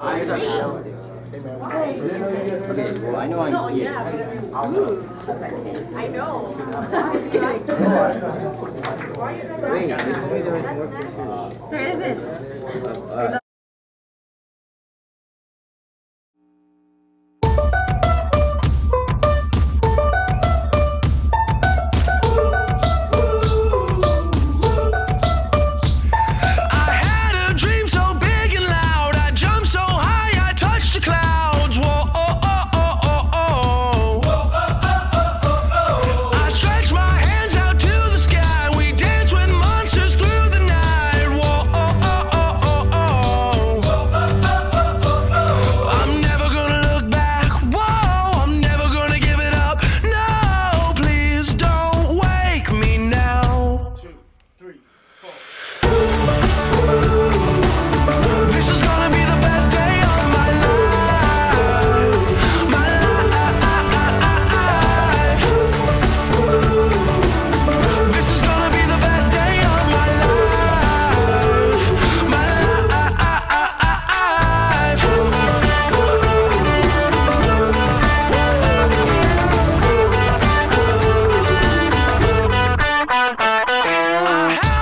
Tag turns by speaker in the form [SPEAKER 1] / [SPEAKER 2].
[SPEAKER 1] Okay, well, I know I can see it.
[SPEAKER 2] I know. Just kidding.
[SPEAKER 1] Wait, there more.
[SPEAKER 2] There isn't.
[SPEAKER 1] I have